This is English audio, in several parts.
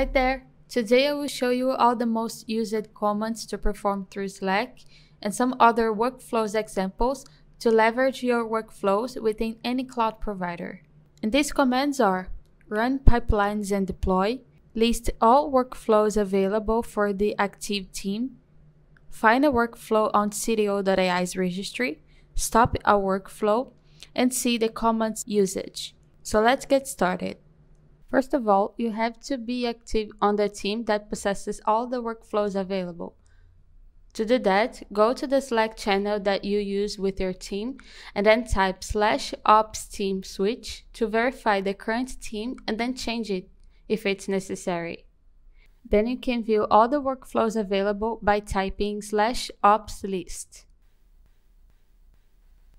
Hi there! Today I will show you all the most used commands to perform through Slack and some other workflows examples to leverage your workflows within any cloud provider. And these commands are run pipelines and deploy, list all workflows available for the active team, find a workflow on CTO.ai's registry, stop a workflow, and see the commands usage. So let's get started. First of all, you have to be active on the team that possesses all the workflows available. To do that, go to the Slack channel that you use with your team and then type slash ops team switch to verify the current team and then change it if it's necessary. Then you can view all the workflows available by typing slash ops list.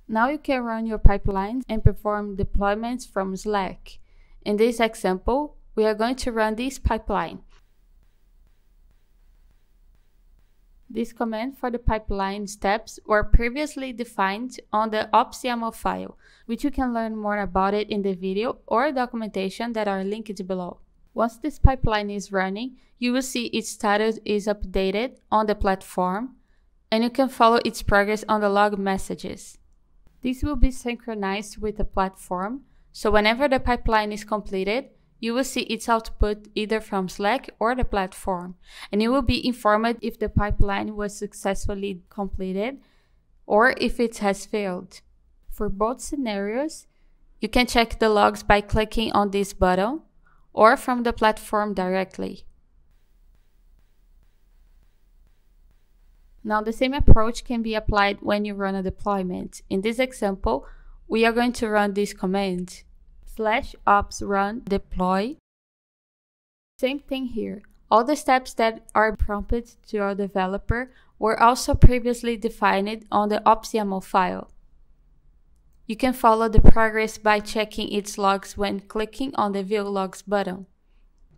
Now you can run your pipelines and perform deployments from Slack. In this example, we are going to run this pipeline. This command for the pipeline steps were previously defined on the ops YAML file, which you can learn more about it in the video or documentation that are linked below. Once this pipeline is running, you will see its status is updated on the platform, and you can follow its progress on the log messages. This will be synchronized with the platform, so whenever the pipeline is completed, you will see its output either from Slack or the platform, and you will be informed if the pipeline was successfully completed or if it has failed. For both scenarios, you can check the logs by clicking on this button or from the platform directly. Now the same approach can be applied when you run a deployment. In this example, we are going to run this command slash ops run deploy. Same thing here. All the steps that are prompted to our developer were also previously defined on the ops YAML file. You can follow the progress by checking its logs when clicking on the View Logs button.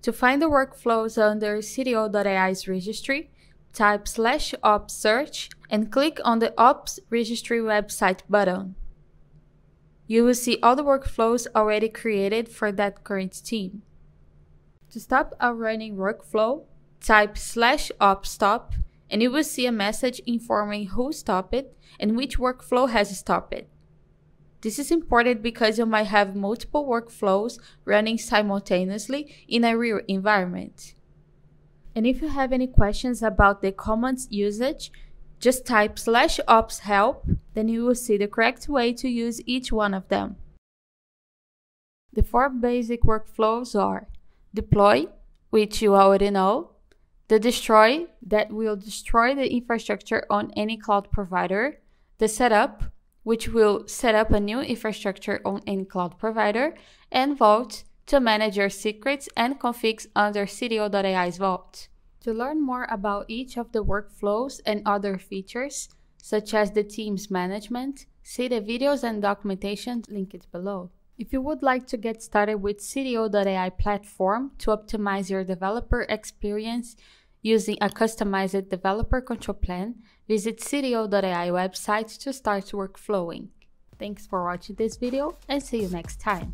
To find the workflows under CTO.ai's registry, type slash ops search and click on the ops registry website button. You will see all the workflows already created for that current team. To stop a running workflow, type slash ops stop and you will see a message informing who stopped it and which workflow has stopped it. This is important because you might have multiple workflows running simultaneously in a real environment. And if you have any questions about the commands usage, just type slash ops help, then you will see the correct way to use each one of them. The four basic workflows are deploy, which you already know, the destroy, that will destroy the infrastructure on any cloud provider, the setup, which will set up a new infrastructure on any cloud provider, and Vault to manage your secrets and configs under CTO.ai's Vault. To learn more about each of the workflows and other features, such as the team's management, see the videos and documentation linked below. If you would like to get started with CTO.ai platform to optimize your developer experience using a customized developer control plane, visit CTO.ai website to start workflowing. Thanks for watching this video and see you next time.